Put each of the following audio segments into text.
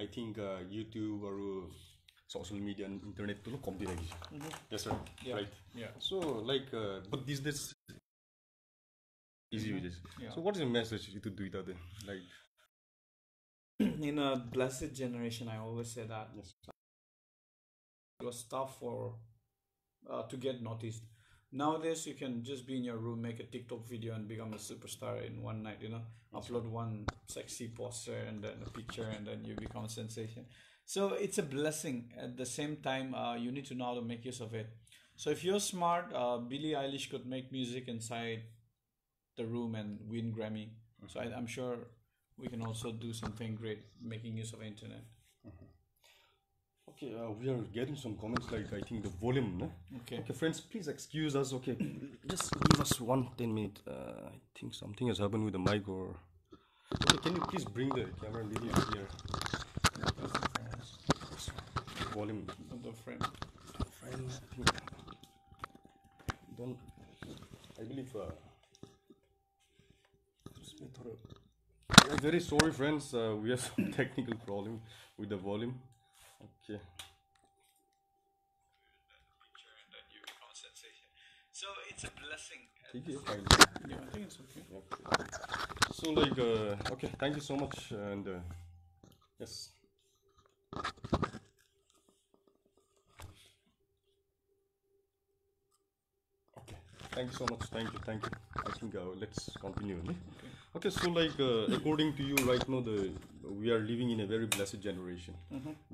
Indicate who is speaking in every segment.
Speaker 1: I think uh, YouTube or uh, social media and internet to look mm-hmm. Yes, sir. Right.
Speaker 2: Yeah.
Speaker 1: So, like, uh, but this this easy
Speaker 2: mm-hmm.
Speaker 1: So, what is the message to do it out?
Speaker 2: Like, in a blessed generation, I always say that it was tough for to get noticed. Nowadays, you can just be in your room, make a TikTok video, and become a superstar in one night. You know, upload one sexy poster and then a picture, and then you become a sensation. So it's a blessing. At the same time, uh, you need to know how to make use of it. So if you're smart, uh, Billie Eilish could make music inside the room and win Grammy. So I, I'm sure we can also do something great making use of internet.
Speaker 1: Okay, uh, we are getting some comments like I think the volume.
Speaker 2: Okay.
Speaker 1: Okay, friends, please excuse us. Okay, just give us one ten minute. Uh, I think something has happened with the mic or. Okay, can you please bring the camera a little here? Volume.
Speaker 2: Of the frame.
Speaker 1: Frame. I believe. Uh, very sorry, friends. Uh, we have some technical problem with the volume. Okay.
Speaker 2: So it's a blessing. Yeah, I think it's okay.
Speaker 1: okay. So like, uh, okay, thank you so much, and uh, yes. Okay, thank you so much. Thank you, thank you. I think uh, let's continue. Okay. okay so like, uh, according to you, right now the we are living in a very blessed generation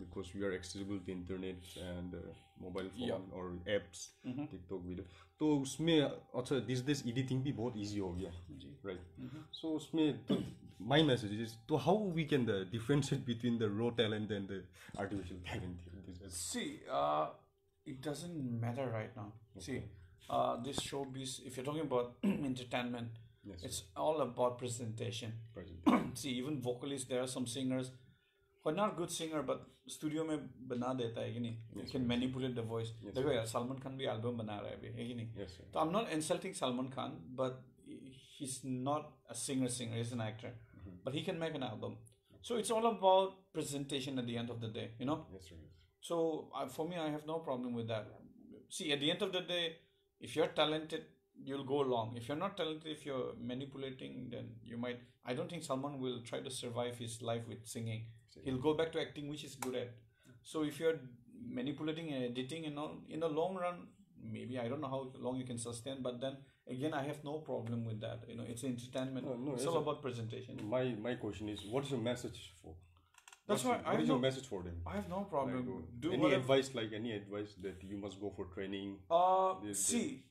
Speaker 1: because we are accessible to internet and uh, mobile phone
Speaker 2: Yeah.
Speaker 1: or apps, TikTok video. तो उसमें अच्छा this this editing भी बहुत easy हो गया right so उसमें my message is तो how we can the differentiate between the row talent and the artificial talent
Speaker 2: See, uh, it doesn't matter right now. See, uh, this showbiz, if you're talking about entertainment,
Speaker 1: Yes,
Speaker 2: it's all about presentation. See, even vocalists, there are some singers who are not good singer, but studio में बना देता है कि नहीं? You can manipulate the voice. देखो यार, सलमान खान भी album बना रहा है अभी, है कि नहीं?
Speaker 1: Yes, sir.
Speaker 2: So I'm not insulting Salman Khan, but he's not a singer singer, he's an actor. But he can make an album. So it's all about presentation at the end of the day, you know?
Speaker 1: Yes, sir.
Speaker 2: So uh, for me, I have no problem with that. See, at the end of the day, if you're talented, you'll go along. If you're not talented, if you're manipulating, then you might. I don't think someone will try to survive his life with singing. He'll go back to acting, which is good at. So if you're manipulating and editing and all, in the long run, maybe I don't know how long you can sustain. But then again, I have no problem with that. You know, it's entertainment.
Speaker 1: No, no,
Speaker 2: it's
Speaker 1: it's
Speaker 2: all
Speaker 1: a-
Speaker 2: about presentation.
Speaker 1: My my question is, what is your message for?
Speaker 2: That's why I
Speaker 1: What is
Speaker 2: know-
Speaker 1: your message for them?
Speaker 2: I have no problem.
Speaker 1: Like,
Speaker 2: Do
Speaker 1: any
Speaker 2: whatever-
Speaker 1: advice, like any advice that you must go for training?
Speaker 2: Uh,
Speaker 1: This-
Speaker 2: see,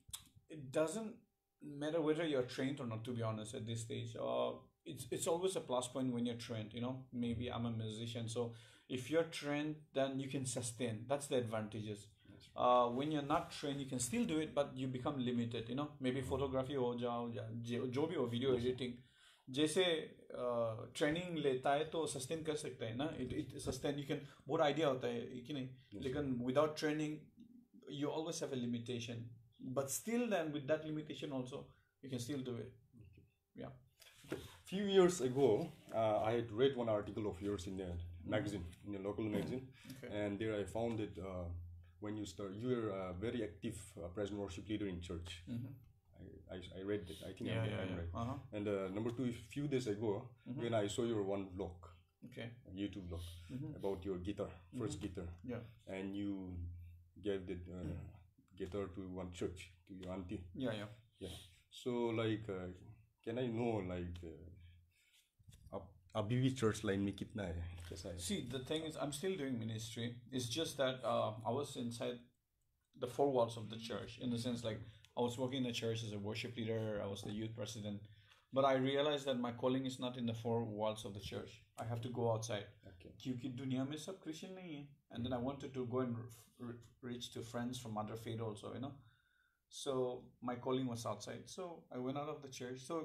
Speaker 2: it doesn't matter whether you're trained or not. To be honest, at this stage, uh, it's it's always a plus point when you're trained. You know, maybe I'm a musician, so if you're trained, then you can sustain. That's the advantages. Uh, when you're not trained, you can still do it, but you become limited. You know, maybe photography हो जाओ या जो जो भी हो video editing. जैसे training लेता है तो सस्टेन कर सकता है ना it it sustain you can बहुत आइडिया होता है कि नहीं लेकिन without training you always have a limitation but still then with that limitation also you can still do it. Yeah.
Speaker 1: Few years ago, uh, I had read one article of yours in the magazine, in a local magazine,
Speaker 2: Okay.
Speaker 1: and there I found that uh, when you start, you were a very active uh, present worship leader in church. I, I, I read that. I think
Speaker 2: yeah
Speaker 1: I'm,
Speaker 2: yeah, yeah.
Speaker 1: right.
Speaker 2: Uh-huh.
Speaker 1: And uh, number two, a few days ago, when I saw your one vlog,
Speaker 2: okay.
Speaker 1: YouTube vlog, about your guitar, 1st guitar,
Speaker 2: yeah.
Speaker 1: And you gave the uh, guitar to one church, to your auntie.
Speaker 2: yeah yeah
Speaker 1: Yeah. So like, uh, can I know like, uh, अब अभी भी church line में कितना है कैसा है?
Speaker 2: see the thing is i'm still doing ministry it's just that uh, i was inside the four walls of the church in the sense like i was working in the church as a worship leader i was the youth president but i realized that my calling is not in the four walls of the church i have to go outside
Speaker 1: Okay.
Speaker 2: क्योंकि दुनिया में सब Christian नहीं है and then I wanted to go and r- r- reach to friends from other faith also you know so my calling was outside so I went out of the church so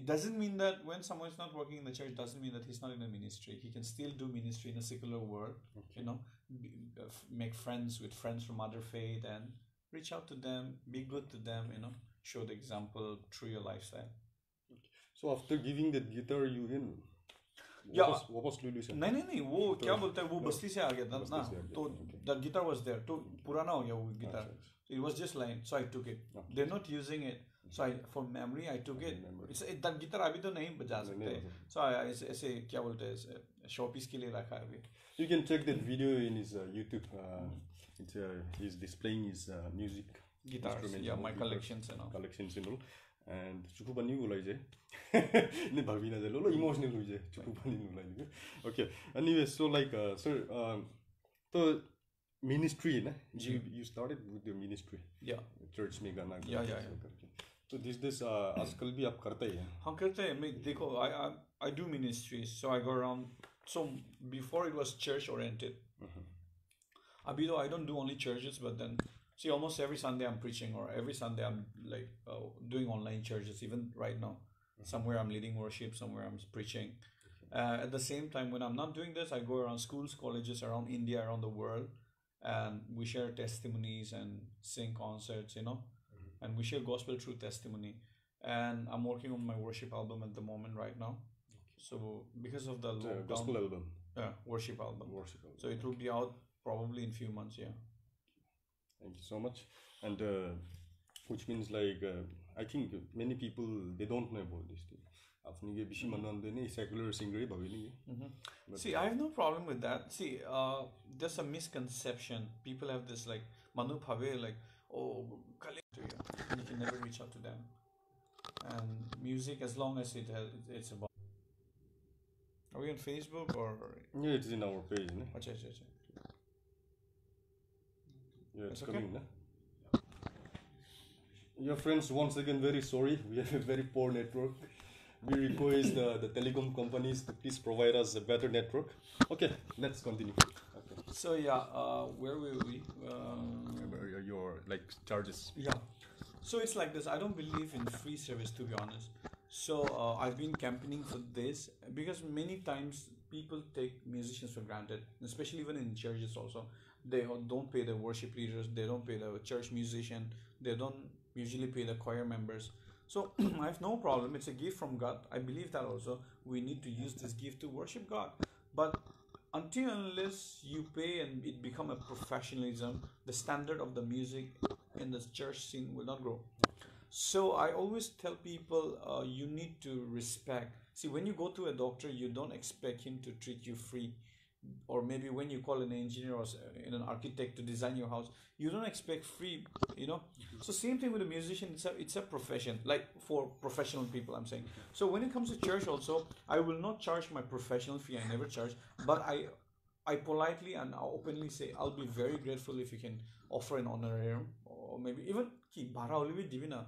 Speaker 2: it doesn't mean that when someone is not working in the church doesn't mean that he's not in a ministry he can still do ministry in a secular world you know be, uh, f- make friends with friends from other faith and reach out to them be good to them you know show the example through your lifestyle
Speaker 1: So after giving that guitar, you can या वो बस लूलू से
Speaker 2: नहीं नहीं नहीं वो तो, क्या बोलते हैं वो बस्ती से आ गया था ना तो दैट गिटार वाज देयर तो पुराना हो गया वो guitar it was just lying so I took it they are not using it so I for memory I took it it's that guitar अभी तो नहीं बजा सकते। सो ऐसे क्या बोलते हैं शॉपीस के लिए रखा है
Speaker 1: you can check that video in his YouTube it's uh, he's displaying his uh, music
Speaker 2: guitars yeah my collections and all.
Speaker 1: collections and And cukup pani ulai je. Ne bhabi na jalo emotional hui je. Cukup pani ulai je. Okay. Anyway, so like uh, sir, um, so ministry na you you started with your ministry
Speaker 2: yeah
Speaker 1: church में गाना
Speaker 2: Yeah, yeah,
Speaker 1: गाना करके. तो this this आजकल भी आप करते ही हैं
Speaker 2: हम करते हैं मैं देखो I I I do ministries so I go around so before it was church oriented अभी तो I don't do only churches but then see almost every Sunday I'm preaching or every Sunday I'm like uh, doing online churches even right now. Somewhere I'm leading worship somewhere I'm preaching. Uh, at the same time when I'm not doing this I go around schools colleges around India around the world and we share testimonies and sing concerts you know and we share gospel through testimony. And i'm working on my worship album at the moment right now. Okay. so because of the
Speaker 1: Uh,
Speaker 2: lockdown
Speaker 1: gospel album?
Speaker 2: Yeah, worship album.
Speaker 1: Worship album
Speaker 2: so it will be out probably in few months yeah
Speaker 1: Thank you so much. And uh, which means like uh, I think many people they don't know about this thing. আপনি বেশি মানন্দে নেই secular সিঙ্গারই ভাবিনি
Speaker 2: See, I have no problem with that. See, uh, there's a misconception. People have this like Manu Bhave, like, oh, collect you. can never reach out to them. And music, as long as it has, it's about. Are we on Facebook or?
Speaker 1: Yeah, it's in our page. Ne?
Speaker 2: Okay, okay, okay.
Speaker 1: Yeah, it's
Speaker 2: It's okay.
Speaker 1: coming? Your friends, once again, very sorry. We have a very poor network. We request the, the telecom companies to please provide us a better network. Okay, let's continue. Okay.
Speaker 2: So yeah, uh, where will we? Um,
Speaker 1: Your, your like charges.
Speaker 2: yeah. So it's like this. I don't believe in free service to be honest. So uh, I've been campaigning for this because many times people take musicians for granted, especially even in churches. Also, they don't pay the worship leaders. They don't pay the church musician. They don't usually pay the choir members. So I have no problem. It's a gift from God. I believe that also we need to use this gift to worship God. But until unless you pay and it become a professionalism, the standard of the music in the church scene will not grow. So I always tell people uh, you need to respect. See, when you go to a doctor, you don't expect him to treat you free. Or maybe when you call an engineer or an architect to design your house, you don't expect free, you know. Mm-hmm. So same thing with a musician. It's a it's a profession, like for professional people. I'm saying. So when it comes to church, also, I will not charge my professional fee. I never charge, but I I politely and openly say I'll be very grateful if you can offer an honorarium or maybe even ki bhara hole bhi dibi na.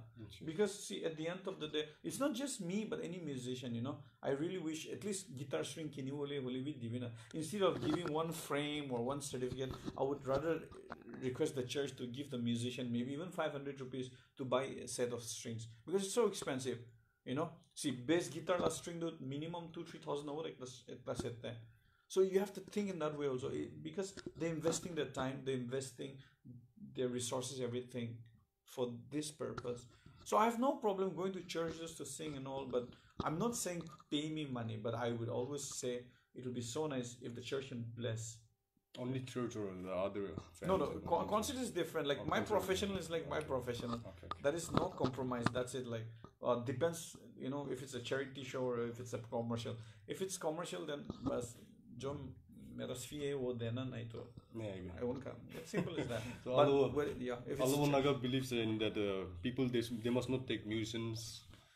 Speaker 2: because see at the end of the day it's not just me but any musician you know. I really wish at least guitar string kini hole bhi dibi instead of giving one frame or one certificate I would rather request the church to give the musician maybe even 500 rupees to buy a set of strings. Because it's so expensive you know. See bass guitar la string do minimum 2 3000 over ekta set. So you have to think in that way also. Eh, because they're investing their time, they're investing their resources, everything for this purpose. So I have no problem going to church just to sing and all, but I'm not saying pay me money, but I would always say it would be so nice if the church can bless.
Speaker 1: Only church or the other?
Speaker 2: No, no. Con- concert is different. Like
Speaker 1: oh,
Speaker 2: my professional is like okay. my professional.
Speaker 1: Okay, okay.
Speaker 2: That is not compromise. That's it. Like uh, depends. You know, if it's a charity show or if it's a commercial. If it's commercial, then bas, John, मेरा fee है वो देना नहीं तो
Speaker 1: Yeah, I agree.
Speaker 2: I won't come. It's simple as that.
Speaker 1: So
Speaker 2: but
Speaker 1: although-
Speaker 2: well, yeah, if it's
Speaker 1: Although
Speaker 2: ch-
Speaker 1: Naga believes in that uh, people they, they must not take musicians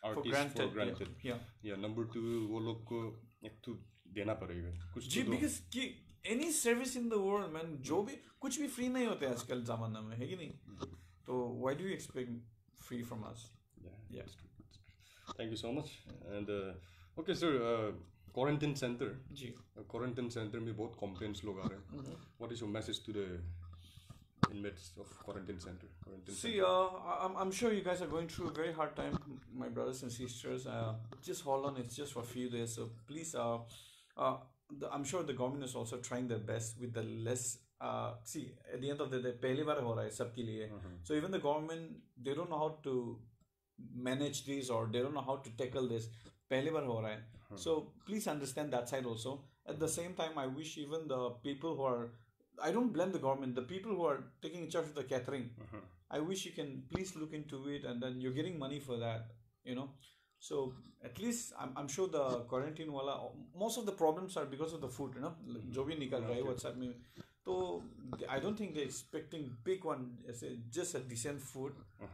Speaker 2: for
Speaker 1: artists
Speaker 2: granted,
Speaker 1: for granted.
Speaker 2: Yeah.
Speaker 1: Yeah, number two वो लोग को एक तो देना पड़ेगा कुछ
Speaker 2: जी
Speaker 1: तो दो।
Speaker 2: because कि any service in the world man जो भी कुछ भी free नहीं होते आजकल जमाना में है कि नहीं तो why do you expect free from us
Speaker 1: Yeah,
Speaker 2: Yeah.
Speaker 1: that's true, that's true. Thank you so much. And uh, okay, sir. Uh, quarantine center.
Speaker 2: Ji
Speaker 1: Uh, quarantine center में बहुत complaints लोग आ रहे हैं. What is your message to the inmates of quarantine center? Quarantine
Speaker 2: See, uh, I- I'm, I'm sure you guys are going through a very hard time, my brothers and sisters. Uh, just hold on, it's just for a few days. So please, uh, uh, the, I'm sure the government is also trying their best with the less. Uh, see, at the end of the day, पहली बार हो रहा है सबके लिए. So even the government, they don't know how to manage this or they don't know how to tackle this. पहली बार हो रहा है. So please understand that side also. At the same time, I wish even the people who are, I don't blame the government, the people who are taking charge of the catering, I wish you can please look into it and then you're getting money for that, you know. So at least I'm, I'm sure the quarantine wala most of the problems are because of the food, you know. Like, जो भी निकल रहा है WhatsApp में so I don't think they're expecting big one as a, just a decent food.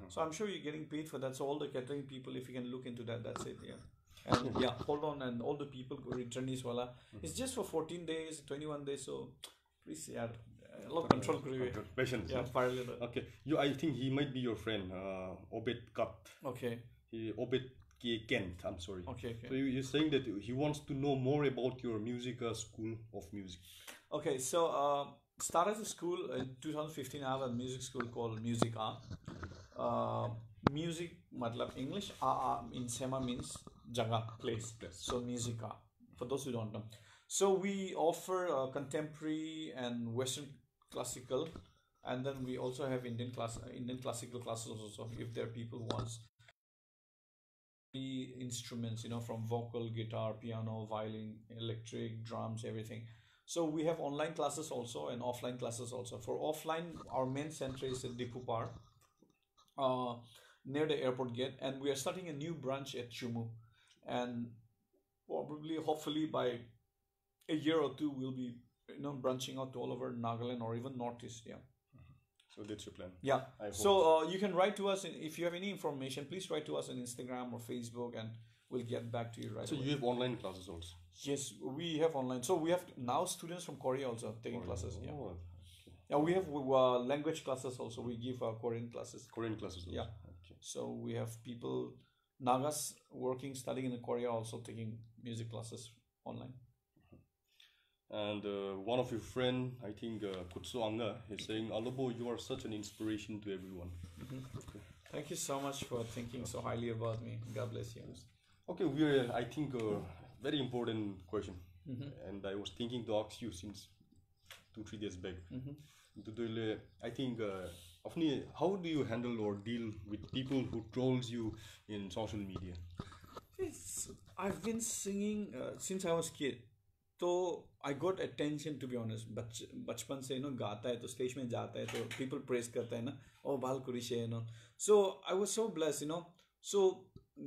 Speaker 2: So I'm sure you're getting paid for that. So all the catering people, if you can look into that, that's it. Yeah. And yeah, hold on, and all the people go returnees wala. It's just for 14 days, 21 days. So please, yeah, a lot of control kariye.
Speaker 1: Patience.
Speaker 2: Yeah, parallel.
Speaker 1: Okay, you. I think he might be your friend, uh, Obed Kat.
Speaker 2: Okay,
Speaker 1: He Obed Kent. I'm sorry.
Speaker 2: okay,
Speaker 1: So
Speaker 2: okay.
Speaker 1: you, you're saying that he wants to know more about your music uh, school of music.
Speaker 2: Okay, so uh, started the school in 2015. I have a music school called Music A. Uh, music, matlab English, A A in Sema means jaga, place. place. So Music A, for those who don't know. So we offer uh, contemporary and Western classical, and then we also have Indian class, Indian classical classes also. If there are people who wants the instruments, you know, from vocal, guitar, piano, violin, electric, drums, everything. So we have online classes also and offline classes also. For offline, our main center is at Dimapur, uh, near the airport gate, and we are starting a new branch at Chumu, and probably, hopefully, by a year or two, we'll be you know branching out to all over Nagaland or even Northeast. Yeah.
Speaker 1: So that's your plan.
Speaker 2: Yeah. So uh, you can write to us in, if you have any information. Please write to us on Instagram or Facebook, and we'll get back to you right
Speaker 1: So
Speaker 2: away.
Speaker 1: you have online classes also.
Speaker 2: Yes, we have online. So we have now students from Korea also taking classes. Yeah.
Speaker 1: Oh,
Speaker 2: Yeah, we have uh, language classes also. We give uh, Korean classes.
Speaker 1: Korean classes also.
Speaker 2: Yeah.
Speaker 1: Okay.
Speaker 2: So we have people Nagas working studying in Korea also taking music classes online.
Speaker 1: And uh, one of your friend, I think uh, Kutsu Anga, is saying, Alobo, you are such an inspiration to everyone.
Speaker 2: Thank you so much for thinking so highly about me. God bless you.
Speaker 1: Okay, we are, I think, a very important question. And I was thinking to ask you since two, three days back. To do- I think, uh, Afni, how do you handle or deal with people who trolls you in social media?
Speaker 2: It's, I've been singing uh, since I was kid. तो I got attention to be honest बच बचपन से no गाता है तो stage में जाता है तो पीपल प्रेस करता है ना ओ बाल कुरिशे no so I was so bless you know so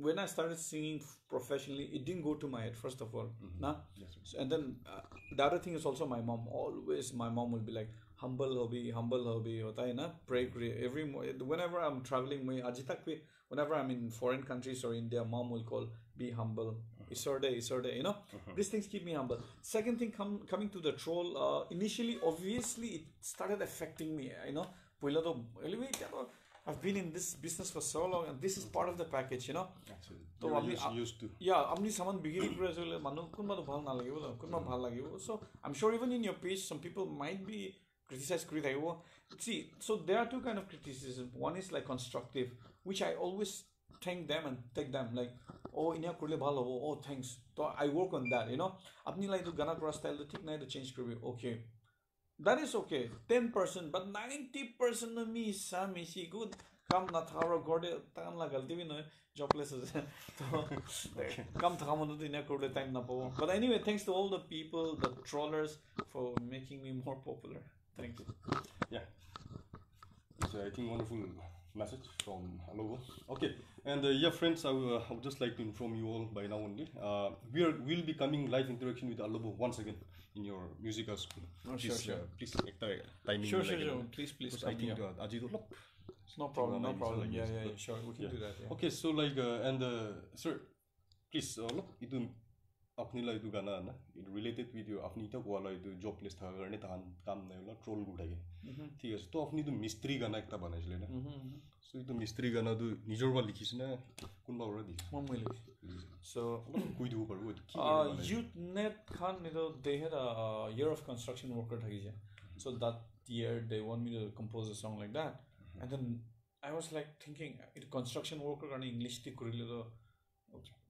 Speaker 2: when I started singing professionally, it didn't go to my head first of all. Nah? So- and then uh, the other thing is also my mom. Always my mom will be like, humble hobby, humble hobby. होता है ना? Pray, pray. Every mo- whenever I'm traveling, मैं आज तक भी whenever I'm in foreign countries or India, mom will call, be humble. Isorde, isorde. You know, these things keep me humble. Second thing, come coming to the troll. Uh, initially, obviously, it started affecting me. You know, पहिला तो अहिले पनि अब I've been in this business for so long, and this is part of the package. You know.
Speaker 1: So
Speaker 2: আমি-
Speaker 1: used, used to.
Speaker 2: ইয়া আপুনি চামান বিক্ৰী কৰি আছিলে মানুহ কোনোবাটো ভাল নালাগিব ন কোনোবা ভাল লাগিব চ' আইম শ্যোৰ ইভন ইন ইয়ৰ পেজ চাম পিপল মাইট বি ক্ৰিটিচাইজ কৰি থাকিব চি চ' দেৰ আৰ two kind of criticism one is like constructive which I always thank them and take them like অ' এনেকুৱা কৰিলে ভাল হ'ব অ' থেংকছ ত' I work on that you know আপুনি লাইক এইটো গানা কৰা ষ্টাইলটো ঠিক নাই এইটো চেঞ্জ কৰিবি okay that is okay 10% but 90% of me sam is good কাম নাথাকাৰ ঘৰতে টাইম লাগাল টিভি নহয় জবলেছ আছে কাম থকা মানুহটো এনে কৰোঁতে টাইম নাপাব but anyway thanks to all the people the ট্ৰলাৰ্ছ for making me মোৰ popular Thank you.
Speaker 1: Yeah. so I think, wonderful message from Alobo. Okay, and uh, yeah, friends, I, will, uh, I would just like to inform you all by now only. Uh, we are will be coming live interaction with Alobo once again in your musical school.
Speaker 2: Oh,
Speaker 1: please,
Speaker 2: sure,
Speaker 1: uh, sure. please, uh, timing.
Speaker 2: Sure, sure,
Speaker 1: like,
Speaker 2: sure. Please, please.
Speaker 1: I think uh, Ajit look.
Speaker 2: It's no problem. No problem. Yeah, yeah, yeah. Sure, we can
Speaker 1: yeah.
Speaker 2: do that. Yeah.
Speaker 1: Okay, so like, uh, and sir, please, look, itu আপনি লয়তো গানা না ইট related video আপনি তো কোয়া লয়তো job place থাকার কারণে তাহান কাম নাই হলো ট্রোল গুটাকে ঠিক আছে তো আপনি তো মিস্ত্রি গানা একটা বানাইছিলে না সো এই তো মিস্ত্রি গানা তো নিজের বা লিখিস না কোনবা ওরা দিছ
Speaker 2: মই মই লিখিস
Speaker 1: সো কই দিব পারবো কি
Speaker 2: ইউথ নেট খান নিতো they had a year of construction worker থাকি যা so that year they want me to compose a song like that and then I was like thinking it construction worker কারণে English তে করিলে তো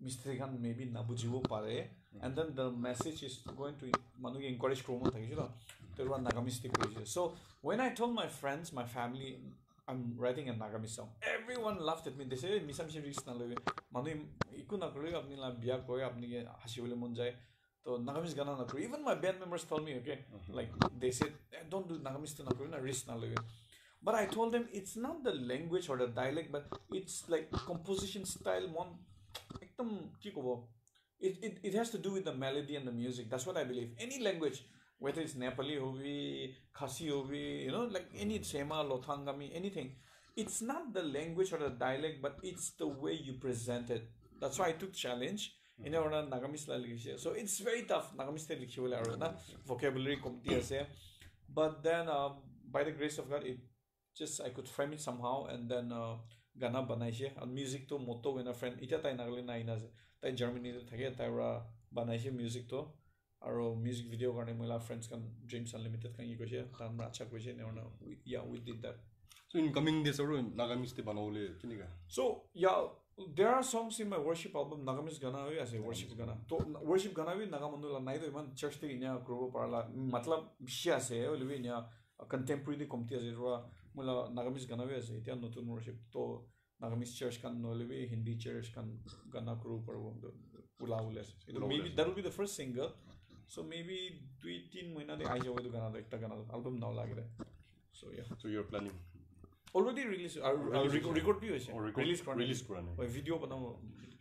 Speaker 2: মিস্ত্রি গান মেবি না বুঝিব পাৰে And then the message is going to manuke encourage promo thakise to. Terwa Nagamis ti kurise. So when I told my friends, my family, I'm writing a Nagamis song. Everyone laughed at me. They say, "Misa misa risk na loge." Manu একো নকৰি আপুনি লা বিয়া কৰে আপুনি হাঁহিবলৈ মন যায় তো নাগামিজ গানা নকৰি even my bend members told me okay like they said don't do নাগামিজটো নকৰি না ৰিস্ক নালাগে But I told them it's not the language or the dialect, but it's like composition style. One, ekdom ki kobo. it, it, it has to do with the melody and the music. That's what I believe. Any language, whether it's Nepali, Hovi, Khasi, Hovi, you know, like any Sema, Lothangami, anything, it's not the language or the dialect, but it's the way you present it. That's why I took challenge. In order Nagamis la So it's very tough. Nagamis te likhiwala na vocabulary komti ase. But then, uh, by the grace of God, it just I could frame it somehow and then uh, Gana banaise and music to moto when a friend ita tai তাই জাৰ্মেনীতে থাকে তাইৰ পৰা বনাইছে মিউজিকটো আৰু music ভিডিঅ'ৰ কাৰণে মই love friends come dreams unlimited কি কৈছে আচ্ছা কৈছে yeah with did that
Speaker 1: so' days
Speaker 2: আৰু নাগামিজতে বনাবলৈ কেনেকুৱা চ' ইয়া আছে ৱৰ্কশ্বিপ গানা। ত' ৱৰ্কশ্বিপ ইমান চাৰ্চতে কৰিব পাৰিলা। মাতলাব বেছি আছে হ'লে বি আছে মই নাগামিজ গানাবি আছে এতিয়া নতুন ৱৰ্কশ্বিপ ত' Maybe that will be the first single. So maybe 2 3 mahina de aija hoydu gana ekta gana album naw lagire so yeah.
Speaker 1: So you're planning.
Speaker 2: Already release আৰু ৰেকৰ্ড বি হৈছে ৰিলিজ কৰা
Speaker 1: release কৰা নাই
Speaker 2: হয় ভিডিঅ' বনাব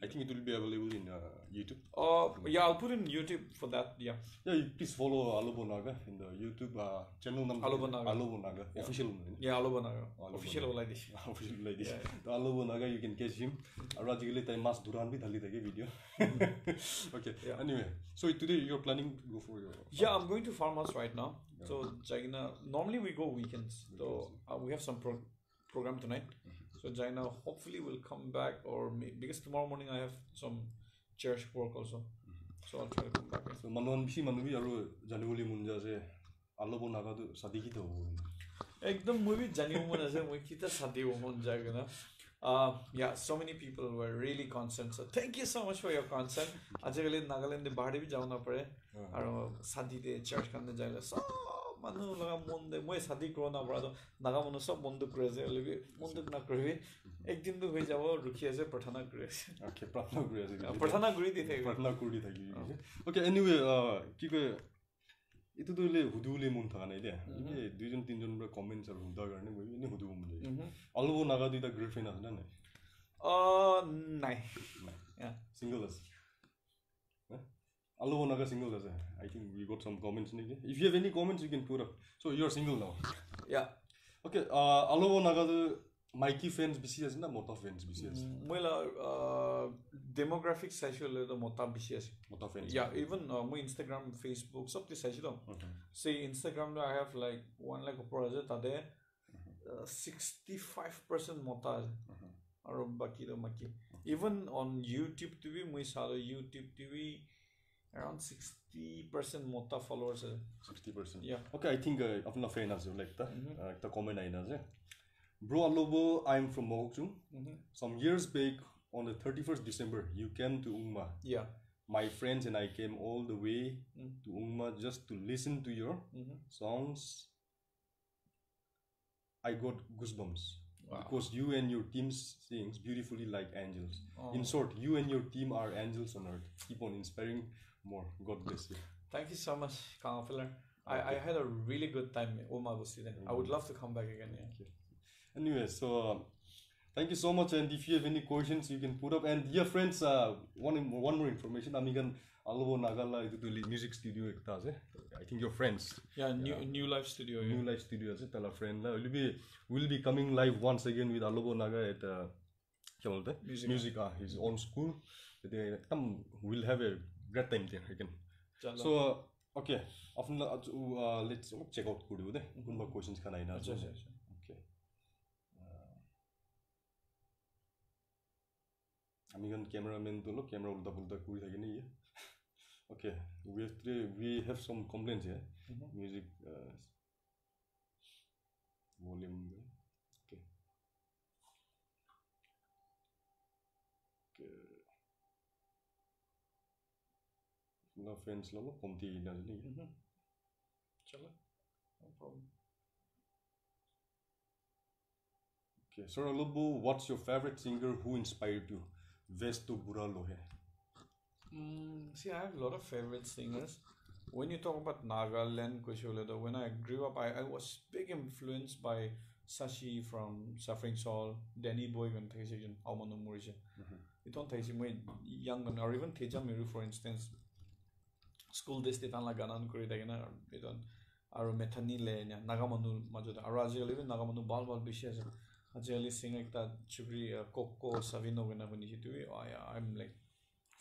Speaker 1: I think it will be available in uh, YouTube.
Speaker 2: Uh, yeah, I'll put in YouTube for that. Yeah.
Speaker 1: Yeah, you please follow Alobo Naga in the YouTube uh, channel number.
Speaker 2: Alobo Naga.
Speaker 1: Alobo Naga.
Speaker 2: Yeah.
Speaker 1: Official name.
Speaker 2: Yeah, Alobo Naga.
Speaker 1: Alobo
Speaker 2: Official
Speaker 1: Naga.
Speaker 2: like this.
Speaker 1: Official like this.
Speaker 2: Yeah.
Speaker 1: The Alobo Naga, you can catch him. আৰু আজিকালি তাই মাছ ধৰান B ঢালি থাকে ভিডিঅ' okay
Speaker 2: Yeah.
Speaker 1: anyway so today you're planning to go for your
Speaker 2: Yeah, I'm going to farmhouse right now. So, Jaina, normally we go weekends. So, uh, we have some pro- program tonight. So, Jaina hopefully will come back, or may- because tomorrow morning I have some church work also. So, I'll try to come back.
Speaker 1: so মানুহন বেছি মানুহ B আৰু জানিবলৈ মন যায় যে আলব নাগাটো চাদি কি হ'ব
Speaker 2: একদম মই বি জানিব মন আছে মই কিতা চাদিব মন যায় না Uh, yeah, so many people were really concerned. So thank you so much for your concern. আজিকালি নাগালেণ্ডে বাহিৰে বি যাব নাপাৰে আৰু চাদিতে চাৰ্চ কাৰণে যায় চব মানুহ লগা মন দে মই চাদি কৰিব নাপাৰা নাগা মানুহ চব বন্দুক কৰি আছে অলৰেডি বন্দুক নকৰিবি একদিনটো হৈ যাব ৰখি আছে প্ৰাৰ্থনা কৰি আছে
Speaker 1: প্ৰাৰ্থনা কৰি আছে
Speaker 2: প্ৰাৰ্থনা কৰি দি থাকিব
Speaker 1: প্ৰাৰ্থনা কৰি থাকি অ'কে এনিৱে কি কয় এইটোতো বোলে সুধিবলৈ মন থকা নাই দেই এই দুইজন তিনিজনৰ পৰা কমেণ্টছ আৰু সোধাৰ কাৰণে মই এনেই সুধিব মন যায় অলপ নাগা দুইটা গাৰ্লফ্ৰেণ্ড আছে নে নাই
Speaker 2: নাই Yeah.
Speaker 1: চিংগল আছে আলু বনাকে ছিংগল আছে I think we got some comments নেকি if you have any comments you can to rough so' you are single now
Speaker 2: yeah
Speaker 1: okay Alobo Naga যে মাইকী ফেন্স বেছি আছে না মতা ফেন্স বেছি আছে
Speaker 2: মই ডেম'গ্ৰাফিক চাইছোঁ হ'লে মতা বেছি আছে
Speaker 1: মতা
Speaker 2: ফেন্স ইয়া ইভেন মই ইনষ্টাগ্ৰাম ফেচবুক চবতে চাইছিলোঁ চি ইনষ্টাগ্ৰামত I have like one like ওপৰত আছে তাতে ছিক্সটি ফাইভ পাৰ্চেণ্ট মতা আছে আৰু বাকী বাকী ইভেন অন ইউটিউব টিভি মই চালোঁ ইউটিউব টিভি around 60% मोटा followers.
Speaker 1: Uh, 60%
Speaker 2: yeah
Speaker 1: okay i think uh, afna fan as you uh, like the ekta comment aina je bro Alobo, i am from Mokokchung mm-hmm. some years back on the 31st december you came to Umma.
Speaker 2: yeah
Speaker 1: my friends and i came all the way
Speaker 2: mm
Speaker 1: to Umma just to listen to your
Speaker 2: mm -hmm.
Speaker 1: songs i got goosebumps
Speaker 2: Wow.
Speaker 1: because you and your team sings beautifully like angels.
Speaker 2: Oh.
Speaker 1: In short, you and your team are angels on earth. Keep on inspiring more. God bless you.
Speaker 2: Thank you so much, Counselor. Okay. I, I had a really good time Oma was here. I would mm-hmm. love to come back again. Yeah. you.
Speaker 1: Anyway, so um, thank you so much. And if you have any questions, you can put up. And dear friends, uh, one one more information. Amigan Alvo Nagala ಇದು music studio eh? I think your friends. Yeah, new
Speaker 2: yeah new new life studio new
Speaker 1: life studio ಅಸೆ ತಲ friend ಲ will be will be coming live once again with Alobo Naga at क्या बोलते
Speaker 2: हैं
Speaker 1: music हाँ his on school एकदम will have A A great time দিয়া সেইকান
Speaker 2: Chala.
Speaker 1: চ' অ'কে আপোনালোক লেটছ অলপ চেক আউট কৰি দিব দেই কোনোবা কুৱেশ্যনছ খান আহি
Speaker 2: Acha, acha, acha.
Speaker 1: Okay. আমি এখন কেমেৰামেনটো অলপ কেমেৰা উল্টা পুল্টা কৰি থাকে নে yeah okay we have to we have some complaints yeah
Speaker 2: Mhm.
Speaker 1: Music volume okay నా ఫ్రెండ్స్లలో కొంత నదిని चलो
Speaker 2: no Chala, no problem.
Speaker 1: Okay, what's your What's your favorite singer? Who inspired you? बुरा लो है
Speaker 2: Mm, see, I have a lot of favorite singers. When you talk about Nagaland, Kusholeda, when I grew up, I, I was big influenced by Sashi from Suffering Soul, Danny Boy, and Taishin, Aumano Murisha. It mm-hmm. don't Taishin, young, or even Teja Miru, for instance. School days তেতিয়াহ'লে গান কৰি থাকে না এজন আৰু মেথা নিলে নাগা মানুহৰ মাজত আৰু আজিকালি নাগা মানুহ ভাল ভাল বেছি আছে আজিকালি সিং এটা চুবুৰী কক্ক চাবিন হবেনা শুনিছিলো I am like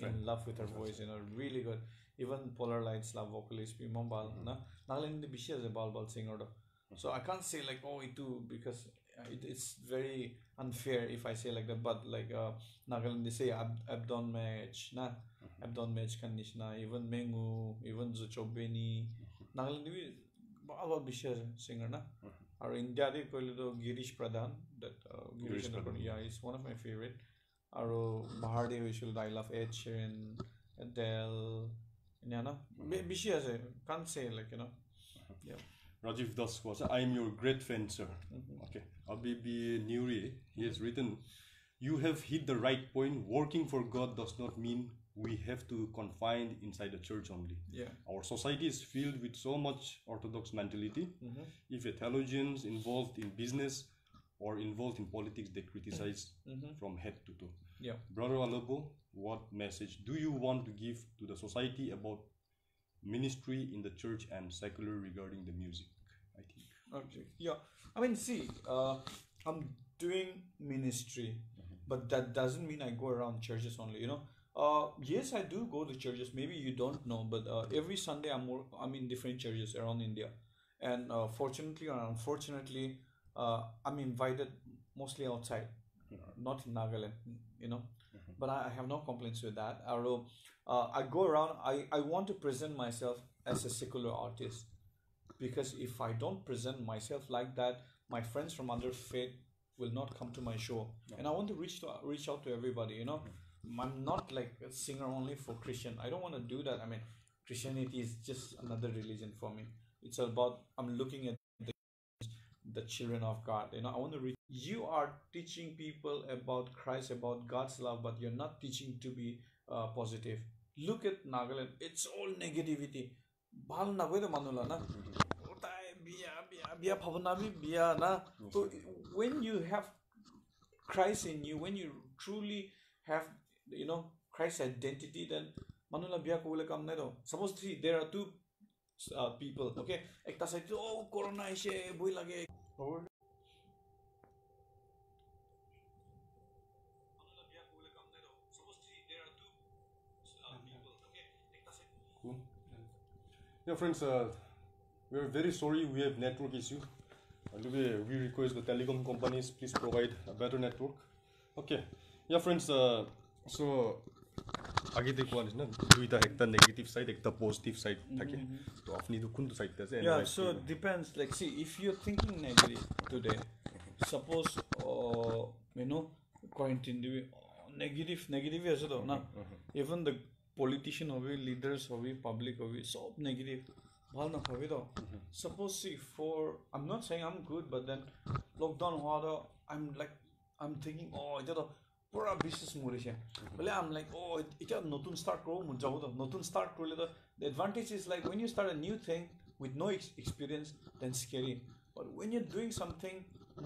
Speaker 2: in love with her voice in are really good even polar lights love vocalist ইমান ভাল না নাগালেণ্ড বেছি আছে ভাল ভাল চিঙৰ চ' আই কান চে লাইক অ' ইটো because it too because uh, it, it's very unfair if I say like that. But like uh, Nagaland they say ab abdon match, na abdon match condition, even Mengu, even Zuchobeni, Nagaland bi bal bal bishi as a singer na. Or India they call it Girish Pradhan. That uh, Girish,
Speaker 1: Girish
Speaker 2: Pradhan.
Speaker 1: Pradhan.
Speaker 2: yeah, he's one of my favorite. আৰু বাহাৰ day হৈছিল I love add Seren এডেল এনে ন বেছি আছে কান চে like you know
Speaker 1: Rajiv Das was, I am your great fan, sir. Mm-hmm. Okay. Abibi Nuri, he has written, You have hit the right point. Working for God does not mean we have to confine inside the church only.
Speaker 2: Yeah.
Speaker 1: Our society is filled with so much orthodox mentality. Mm-hmm. If a theologians involved in business or involved in politics, they criticize mm-hmm. from head to toe.
Speaker 2: Yeah.
Speaker 1: Brother Alobo, what message do you want to give to the society about ministry in the church and secular regarding the music? I think.
Speaker 2: Okay. Yeah. I mean, see, uh, I'm doing ministry, but that doesn't mean I go around churches only. You know. Uh, yes, I do go to churches. Maybe you don't know, but uh, every Sunday I'm more, I'm in different churches around India, and uh, fortunately or unfortunately, uh, I'm invited mostly outside, not in Nagaland. You know, but I, have no complaints with that. Although uh, I go around, I, I want to present myself as a secular artist because if I don't present myself like that, my friends from other faith will not come to my show, and I want to reach to reach out to everybody. You know, I'm not like a singer only for Christian. I don't want to do that. I mean, Christianity is just another religion for me. It's about I'm looking at the children of God. You know, I want to reach. You are teaching people about Christ, about God's love, but you're not teaching to be uh, positive. Look at Nagaland. It's all negativity. ভাল নাগৰিক মানুহলা না Christ in you, when you truly have, you know, Christ's identity, then manula biya ko kam nero. Suppose there are two uh, people, okay? Ekta oh, corona ishe, lage.
Speaker 1: Cool. Yeah, friends, uh, we are very sorry we have network issue. And we, we request the telecom companies please provide a better network. Okay. Yeah, friends, uh, so আগে দেখুৱা নিচিনা দুইটা এটা negative side এটা positive side থাকে তো আপুনি কোনটো চাইডতে আছে
Speaker 2: so' depends like see if you thinking negative today suppose মেনো কোৱাৰেণ্টিন দিবি নেগেটিভ নেগেটিভে আছেতো না ইভেন দ্য পলিটিচিয়ান হবি লিডাৰ্ছ হবি পাব্লিক হবি সব নেগেটিভ ভাল নাভাবি তো চাপ'জ চি for um not change um good but then lockdown হোৱা the I am like I am thinking পুৰা বিশ্বাস মৰিছে বোলে I'm like oh এতিয়া নতুন ষ্টাৰ্ট কৰোঁ মোৰ যাব তো নতুন ষ্টাৰ্ট কৰিলে তো the advantage is like when you start a new thing with no ex- experience then scary but when you're doing something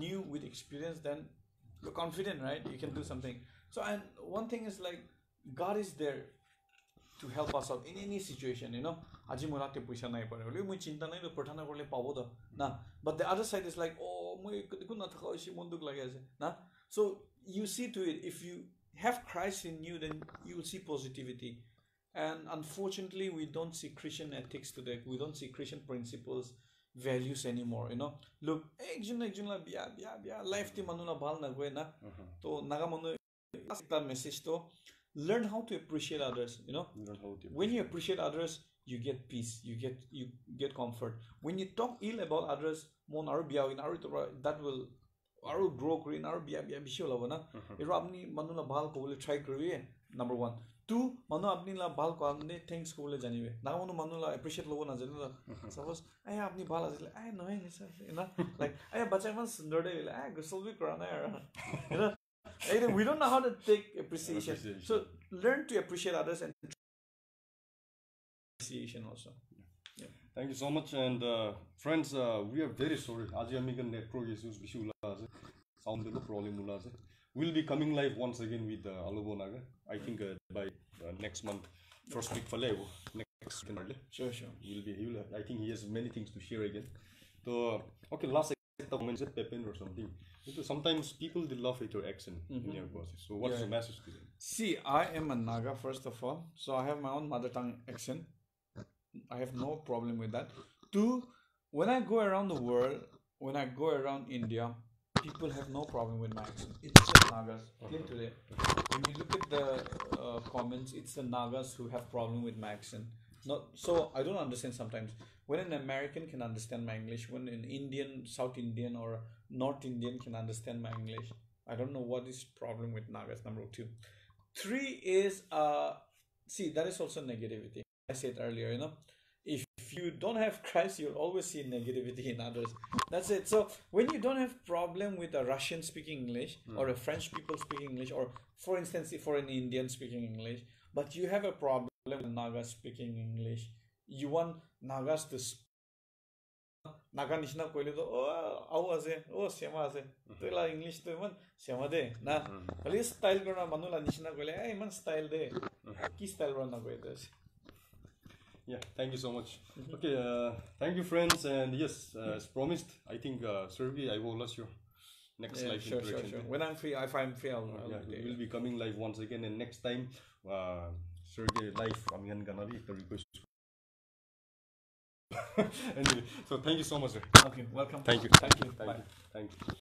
Speaker 2: new with experience then you're confident right you can do something so and one thing is like God is there to help us out in any situation, you know. আজি মোৰ ৰাতি পইচা নাই পাৰে বুলি মই চিন্তা নাই প্ৰাৰ্থনা কৰিলে পাব তো না but the other side is like অ' মই একো নাথাকা হৈছে মন দুখ লাগি আছে না চ' you see to it if you have Christ in you, then you will see positivity. And unfortunately, we don't see Christian ethics today. We don't see Christian principles, values anymore. You know, look, eh, ekjun ekjun eh, la biya biya biya life ti manu na bhal na goe na. To naga manu ta message to learn how to appreciate others. You know, when you appreciate others, you get peace, you get you get comfort. When you talk ill about others, mon aru in aru that will আৰু গ্ৰ' কৰি আৰু বিয়া বিয়া বেছি ওলাব না এইটো আপুনি মানুহ ভাল ক'বলৈ ট্ৰাই কৰিবয়ে নাম্বাৰ ওৱান টু মানুহ আপুনি ভাল কোৱা থেংকছ ক'বলৈ জানিবে ডাঙৰ মানুহ এপ্ৰিচিয়েট ল'ব নাজানো চাপ'জ আহে আপুনি ভাল আছিলে আহে নহয় না লাইক আহে বাচ্চা ইমান সুন্দৰ দেই আহে গছল বি কৰা নাই আৰু এইটো we take appreciation so' learn to appreciate others and appreciation also'
Speaker 1: Thank you so much. And uh, friends, uh, we are very sorry. Aaj hum network issues bishi. Sound delo problem hula. We'll be coming live once again with uh, Alobo Naga. I think uh, by uh, next month, first week for ho. Next week.
Speaker 2: Sure, sure.
Speaker 1: We'll be. He will. I think he has many things to share again. So okay, last comment is Pepin or something. Sometimes people they love your accent mm -hmm. in mm-hmm. your voice. So what's
Speaker 2: yeah.
Speaker 1: the message to them?
Speaker 2: See, I am a Naga first of all, so I have my own mother tongue accent. I have no problem with that. Two, when I go around the world, when I go around India, people have no problem with my accent. It's the Nagas. Till today, when you look at the uh, comments, it's the Nagas who have problem with my accent. Not so I don't understand sometimes when an American can understand my English, when an Indian, South Indian, or North Indian can understand my English, I don't know what is problem with Nagas. Number two, three is uh see that is also negativity. I said earlier, you know, if you don't have Christ, you'll always see negativity in others. That's it. So when you don't have problem with a Russian speaking English or a French people speaking English, or for instance, for an Indian speaking English, but you have a problem with Naga speaking English, you want Nagas to sp- Naga নিচিনা কৰিলে তো অ আও আছে অ শ্যামা আছে তইলা ইংলিছটো ইমান শ্যামা দে না খালি style কৰা মানুহলা নিচিনা কৰিলে এ ইমান ষ্টাইল দে কি ষ্টাইল কৰা নকৰে তই
Speaker 1: yeah, thank you so much. Okay, uh, thank you friends and yes, uh, as promised, I think uh, Sergey, I will ask your next
Speaker 2: Yeah,
Speaker 1: live
Speaker 2: sure, sure,
Speaker 1: interaction.
Speaker 2: sure. When I'm free, if I'm free, I'll, I'll
Speaker 1: Yeah, we will be coming live once again and next time uh, Sergey live I'm gonna be the request. anyway, so thank you so much sir.
Speaker 2: Okay, welcome.
Speaker 1: Thank you.
Speaker 2: Thank you.
Speaker 1: Thank you. Thank you.